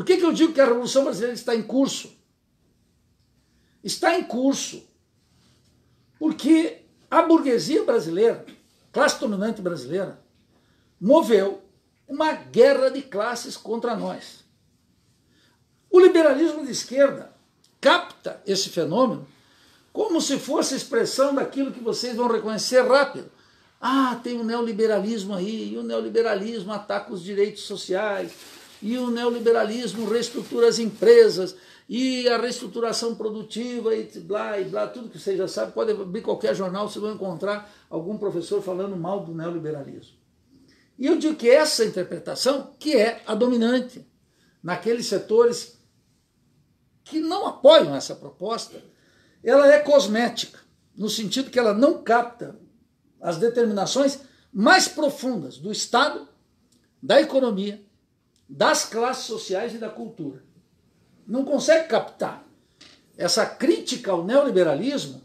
Por que, que eu digo que a Revolução Brasileira está em curso? Está em curso porque a burguesia brasileira, classe dominante brasileira, moveu uma guerra de classes contra nós. O liberalismo de esquerda capta esse fenômeno como se fosse expressão daquilo que vocês vão reconhecer rápido. Ah, tem o neoliberalismo aí, e o neoliberalismo ataca os direitos sociais, e o neoliberalismo reestrutura as empresas, e a reestruturação produtiva, e blá, e blá, tudo que você já sabe, pode abrir qualquer jornal, você vai encontrar algum professor falando mal do neoliberalismo. E eu digo que essa interpretação, que é a dominante naqueles setores que não apoiam essa proposta, ela é cosmética, no sentido que ela não capta as determinações mais profundas do Estado, da economia, das classes sociais e da cultura. Não consegue captar. Essa crítica ao neoliberalismo,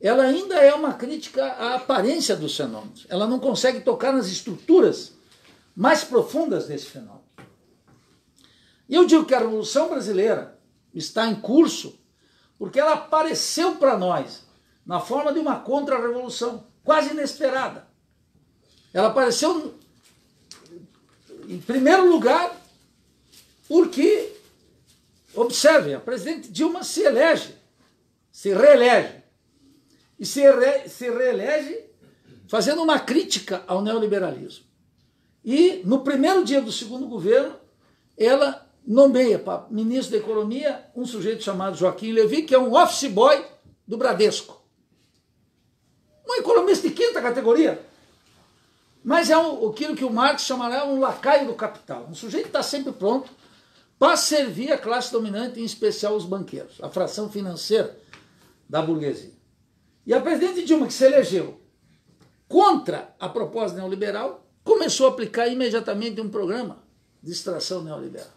ela ainda é uma crítica à aparência dos fenômenos. Ela não consegue tocar nas estruturas mais profundas desse fenômeno. E eu digo que a Revolução Brasileira está em curso porque ela apareceu para nós na forma de uma contra-revolução, quase inesperada. Ela apareceu, em primeiro lugar, porque, observem, a presidente Dilma se elege, se reelege. E se, re, se reelege fazendo uma crítica ao neoliberalismo. E no primeiro dia do segundo governo, ela nomeia para ministro da Economia um sujeito chamado Joaquim Levi, que é um office boy do Bradesco. Um economista de quinta categoria. Mas é um, aquilo que o Marx chamará um lacaio do capital. Um sujeito que está sempre pronto para servir a classe dominante, em especial os banqueiros, a fração financeira da burguesia. E a presidente Dilma, que se elegeu contra a proposta neoliberal, começou a aplicar imediatamente um programa de extração neoliberal.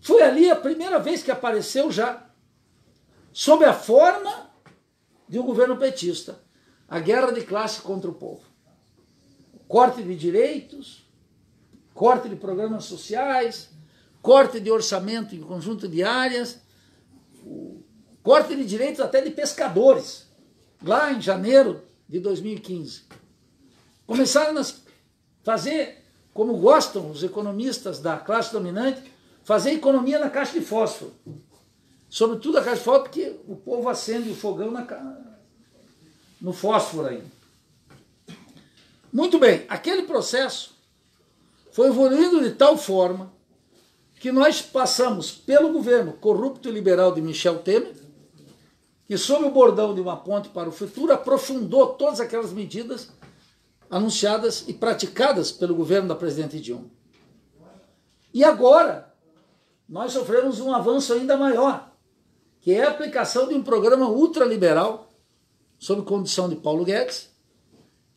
Foi ali a primeira vez que apareceu já, sob a forma de um governo petista, a guerra de classe contra o povo. Corte de direitos, corte de programas sociais, corte de orçamento em conjunto de áreas, corte de direitos até de pescadores, lá em janeiro de 2015. Começaram a fazer, como gostam os economistas da classe dominante, fazer economia na caixa de fósforo. Sobretudo a caixa de fósforo, porque o povo acende o fogão na, no fósforo ainda. Muito bem, aquele processo foi evoluindo de tal forma que nós passamos pelo governo corrupto e liberal de Michel Temer, que sob o bordão de uma ponte para o futuro aprofundou todas aquelas medidas anunciadas e praticadas pelo governo da presidente Dilma. E agora, nós sofremos um avanço ainda maior, que é a aplicação de um programa ultraliberal sob condição de Paulo Guedes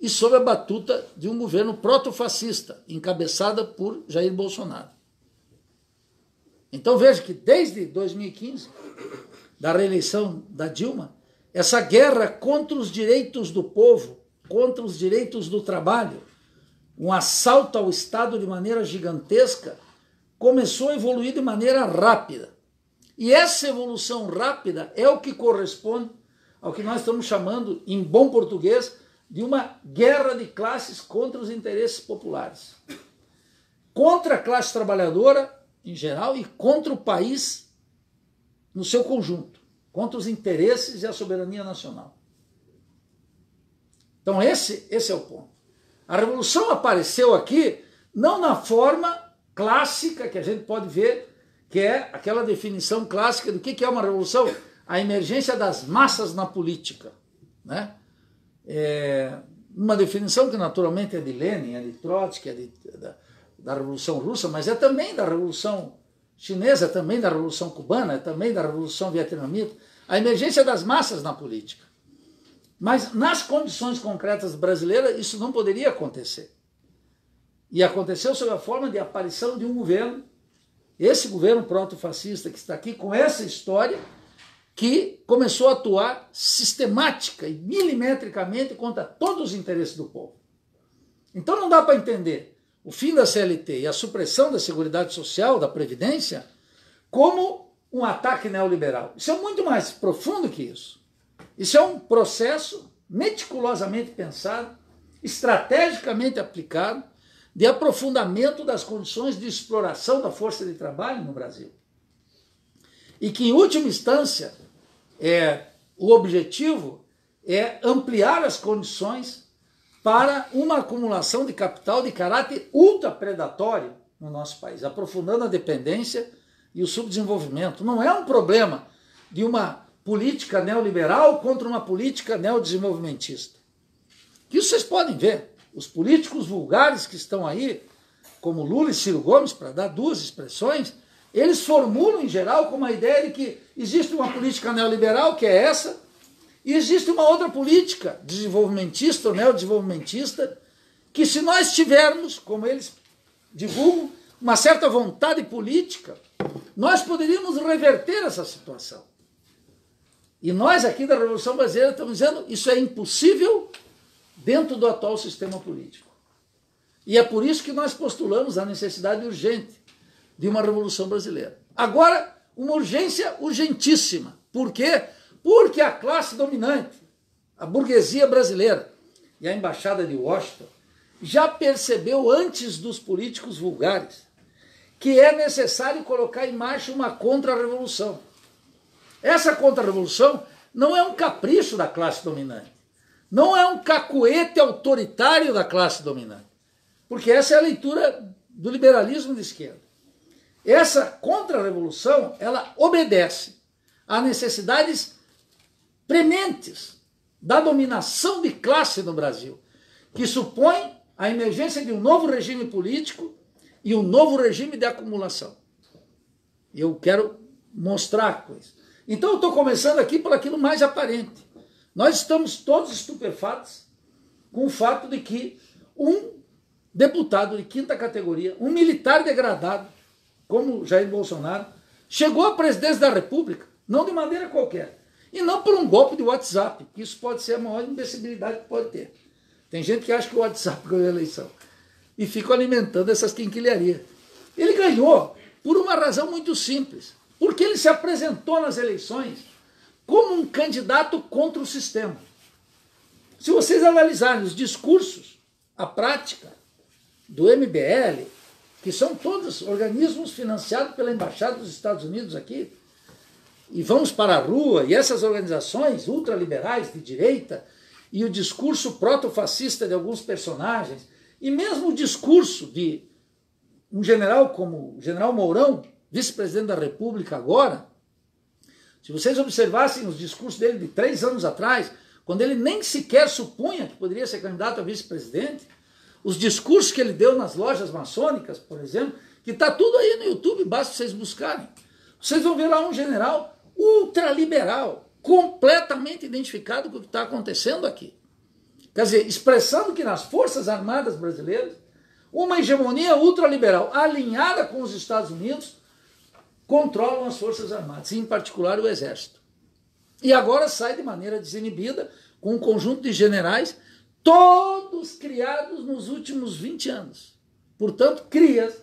e sob a batuta de um governo protofascista, encabeçada por Jair Bolsonaro. Então veja que desde 2015, da reeleição da Dilma, essa guerra contra os direitos do povo, contra os direitos do trabalho, um assalto ao Estado de maneira gigantesca, começou a evoluir de maneira rápida. E essa evolução rápida é o que corresponde ao que nós estamos chamando, em bom português, de uma guerra de classes contra os interesses populares. Contra a classe trabalhadora em geral e contra o país no seu conjunto, contra os interesses e a soberania nacional. Então esse, esse é o ponto. A revolução apareceu aqui não na forma clássica que a gente pode ver, que é aquela definição clássica do que é uma revolução, a emergência das massas na política. Né? É uma definição que naturalmente é de Lenin, é de Trotsky, é de, da, da Revolução Russa, mas é também da Revolução Chinesa, é também da Revolução Cubana, é também da Revolução Vietnamita, a emergência das massas na política. Mas nas condições concretas brasileiras isso não poderia acontecer. E aconteceu sob a forma de aparição de um governo, esse governo proto-fascista que está aqui, com essa história, que começou a atuar sistemática e milimetricamente contra todos os interesses do povo. Então não dá para entender o fim da CLT e a supressão da Seguridade Social, da Previdência, como um ataque neoliberal. Isso é muito mais profundo que isso. Isso é um processo meticulosamente pensado, estrategicamente aplicado, de aprofundamento das condições de exploração da força de trabalho no Brasil. E que, em última instância, é, o objetivo é ampliar as condições para uma acumulação de capital de caráter ultrapredatório no nosso país, aprofundando a dependência e o subdesenvolvimento. Não é um problema de uma política neoliberal contra uma política neodesenvolvimentista. Isso vocês podem ver. Os políticos vulgares que estão aí, como Lula e Ciro Gomes, para dar duas expressões, eles formulam em geral como a ideia de que existe uma política neoliberal, que é essa, e existe uma outra política desenvolvimentista ou neodesenvolvimentista, que se nós tivermos, como eles divulgam, uma certa vontade política, nós poderíamos reverter essa situação. E nós aqui da Revolução Brasileira estamos dizendo isso é impossível dentro do atual sistema político. E é por isso que nós postulamos a necessidade urgente de uma revolução brasileira. Agora, uma urgência urgentíssima. Por quê? Porque a classe dominante, a burguesia brasileira e a embaixada de Washington já percebeu antes dos políticos vulgares que é necessário colocar em marcha uma contra-revolução. Essa contra-revolução não é um capricho da classe dominante, não é um cacuete autoritário da classe dominante, porque essa é a leitura do liberalismo de esquerda. Essa contra-revolução, ela obedece a necessidades prementes da dominação de classe no Brasil, que supõe a emergência de um novo regime político e um novo regime de acumulação. Eu quero mostrar coisas. Então eu estou começando aqui por aquilo mais aparente. Nós estamos todos estupefatos com o fato de que um deputado de quinta categoria, um militar degradado, como Jair Bolsonaro, chegou à presidência da República, não de maneira qualquer, e não por um golpe de WhatsApp, que isso pode ser a maior imbecilidade que pode ter. Tem gente que acha que o WhatsApp ganhou a eleição e fica alimentando essas quinquilharias. Ele ganhou por uma razão muito simples, porque ele se apresentou nas eleições como um candidato contra o sistema. Se vocês analisarem os discursos, a prática do MBL, que são todos organismos financiados pela Embaixada dos Estados Unidos aqui, e vamos para a rua, e essas organizações ultraliberais de direita, e o discurso proto-fascista de alguns personagens, e mesmo o discurso de um general como o general Mourão, vice-presidente da República agora, se vocês observassem os discursos dele de três anos atrás, quando ele nem sequer supunha que poderia ser candidato a vice-presidente, os discursos que ele deu nas lojas maçônicas, por exemplo, que está tudo aí no YouTube, basta vocês buscarem. Vocês vão ver lá um general ultraliberal, completamente identificado com o que está acontecendo aqui. Quer dizer, expressando que nas Forças Armadas brasileiras, uma hegemonia ultraliberal alinhada com os Estados Unidos controlam as Forças Armadas, em particular o Exército. E agora sai de maneira desinibida com um conjunto de generais, todos criados nos últimos 20 anos. Portanto, crias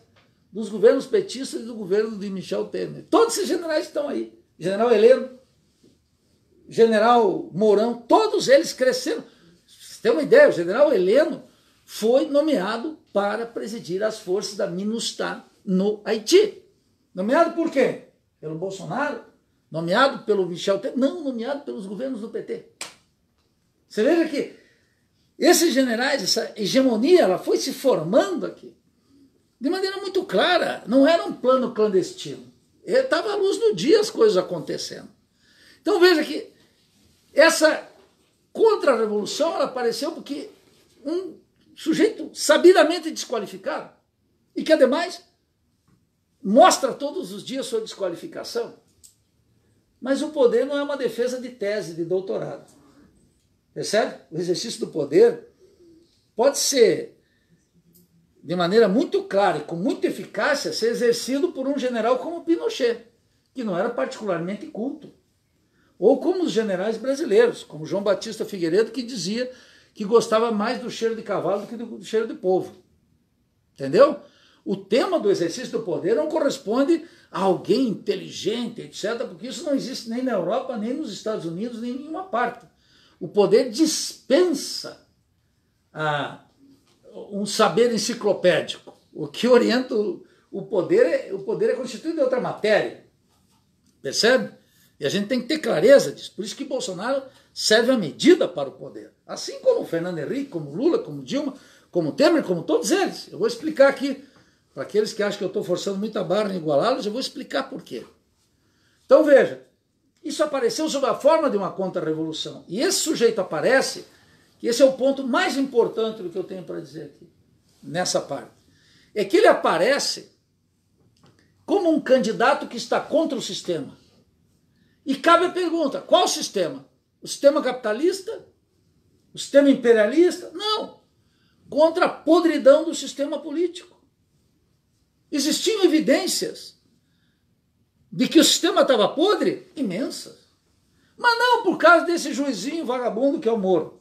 dos governos petistas e do governo de Michel Temer. Todos esses generais estão aí general Heleno, general Mourão, todos eles cresceram. Você tem uma ideia, o general Heleno foi nomeado para presidir as forças da MINUSTAH no Haiti. Nomeado por quem? Pelo Bolsonaro? Nomeado pelo Michel Temer? Não, nomeado pelos governos do PT. Você veja que esses generais, essa hegemonia, ela foi se formando aqui de maneira muito clara. Não era um plano clandestino. Estava à luz do dia as coisas acontecendo. Então veja que essa contra-revolução apareceu porque um sujeito sabidamente desqualificado e que ademais mostra todos os dias sua desqualificação. Mas o poder não é uma defesa de tese, de doutorado. Percebe? O exercício do poder pode ser de maneira muito clara e com muita eficácia, ser exercido por um general como Pinochet, que não era particularmente culto. Ou como os generais brasileiros, como João Batista Figueiredo, que dizia que gostava mais do cheiro de cavalo do que do cheiro de povo. Entendeu? O tema do exercício do poder não corresponde a alguém inteligente, etc., porque isso não existe nem na Europa, nem nos Estados Unidos, nem em nenhuma parte. O poder dispensa ah, um saber enciclopédico. O que orienta o poder, é, o poder é constituído de outra matéria. Percebe? E a gente tem que ter clareza disso. Por isso que Bolsonaro serve a medida para o poder. Assim como Fernando Henrique, como Lula, como Dilma, como Temer, como todos eles. Eu vou explicar aqui, para aqueles que acham que eu estou forçando muita barra em igualá-los, eu vou explicar por quê. Então veja, isso apareceu sob a forma de uma contra-revolução. E esse sujeito aparece, que esse é o ponto mais importante do que eu tenho para dizer aqui, nessa parte. É que ele aparece como um candidato que está contra o sistema. E cabe a pergunta: qual sistema? O sistema capitalista? O sistema imperialista? Não. Contra a podridão do sistema político. Existiam evidências de que o sistema estava podre? Imensas. Mas não por causa desse juizinho vagabundo que é o Moro.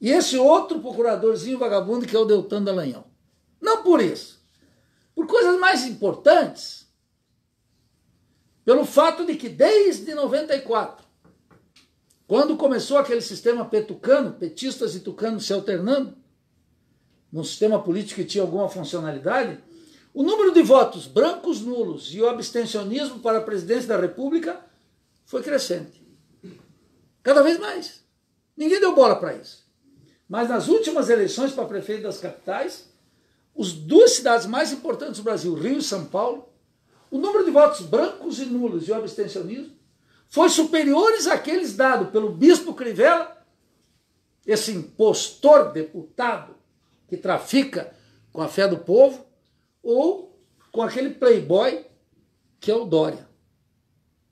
E esse outro procuradorzinho vagabundo que é o Deltan Dallagnol. Não por isso. Por coisas mais importantes pelo fato de que desde 94, quando começou aquele sistema petucano, petistas e tucanos se alternando, num sistema político que tinha alguma funcionalidade, o número de votos brancos nulos e o abstencionismo para a presidência da República foi crescente. Cada vez mais. Ninguém deu bola para isso. Mas nas últimas eleições para prefeito das capitais, as duas cidades mais importantes do Brasil, Rio e São Paulo, o número de votos brancos e nulos e o abstencionismo foi superiores àqueles dados pelo bispo Crivella, esse impostor deputado que trafica com a fé do povo, ou com aquele playboy que é o Dória.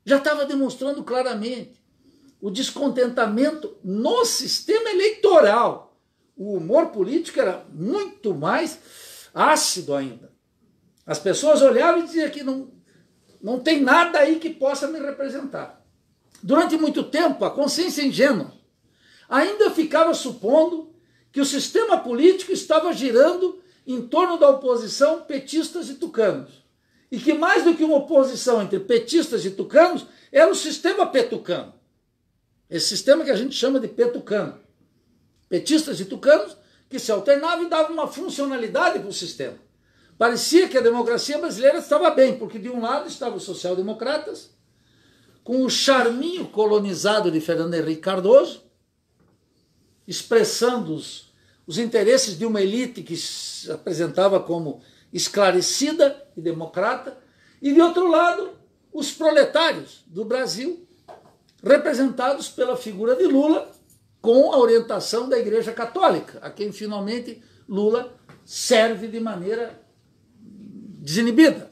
Já estava demonstrando claramente o descontentamento no sistema eleitoral. O humor político era muito mais ácido ainda. As pessoas olhavam e diziam que não, não tem nada aí que possa me representar. Durante muito tempo, a consciência ingênua ainda ficava supondo que o sistema político estava girando em torno da oposição petistas e tucanos. E que mais do que uma oposição entre petistas e tucanos, era o sistema petucano. Esse sistema que a gente chama de petucano. Petistas e tucanos que se alternavam e davam uma funcionalidade para o sistema. Parecia que a democracia brasileira estava bem, porque de um lado estavam os social-democratas, com o charminho colonizado de Fernando Henrique Cardoso, expressando os, os interesses de uma elite que se apresentava como esclarecida e democrata, e de outro lado, os proletários do Brasil, representados pela figura de Lula, com a orientação da Igreja Católica, a quem finalmente Lula serve de maneira desinibida.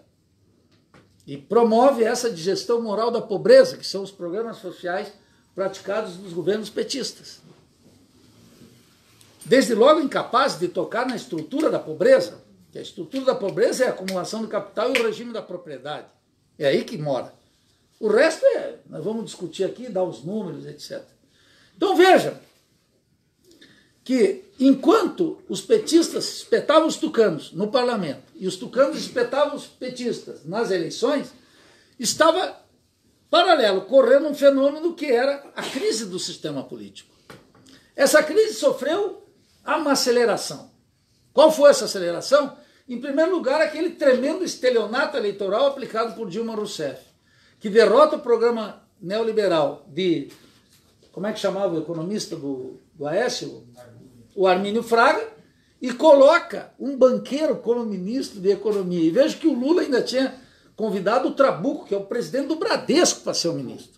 E promove essa digestão moral da pobreza, que são os programas sociais praticados nos governos petistas. Desde logo incapaz de tocar na estrutura da pobreza, que a estrutura da pobreza é a acumulação do capital e o regime da propriedade. É aí que mora. O resto é, nós vamos discutir aqui, dar os números, etc. Então veja que enquanto os petistas espetavam os tucanos no parlamento e os tucanos espetavam os petistas nas eleições, estava paralelo, correndo um fenômeno que era a crise do sistema político. Essa crise sofreu uma aceleração. Qual foi essa aceleração? Em primeiro lugar, aquele tremendo estelionato eleitoral aplicado por Dilma Rousseff, que derrota o programa neoliberal de. Como é que chamava o economista do, do Aécio? o Armínio Fraga, e coloca um banqueiro como ministro de Economia. E vejo que o Lula ainda tinha convidado o Trabuco, que é o presidente do Bradesco, para ser o ministro.